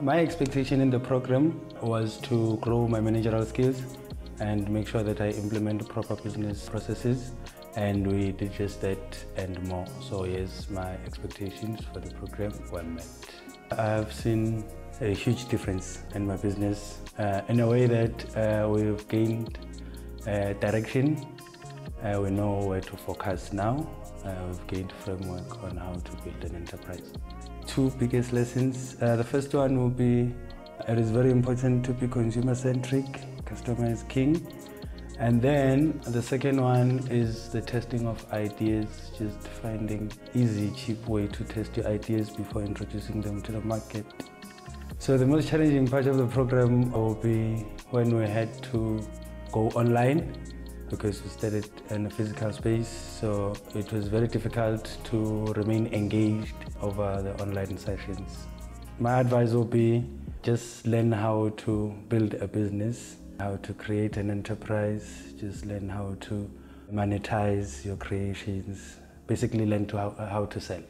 My expectation in the program was to grow my managerial skills and make sure that I implement proper business processes and we did just that and more. So yes, my expectations for the program were met. I've seen a huge difference in my business uh, in a way that uh, we've gained uh, direction. Uh, we know where to focus now. Uh, we've gained framework on how to build an enterprise. Two biggest lessons. Uh, the first one will be it is very important to be consumer centric. Customer is king. And then the second one is the testing of ideas, just finding easy, cheap way to test your ideas before introducing them to the market. So the most challenging part of the program will be when we had to go online because we studied in a physical space, so it was very difficult to remain engaged over the online sessions. My advice will be just learn how to build a business how to create an enterprise, just learn how to monetize your creations, basically learn to how, how to sell.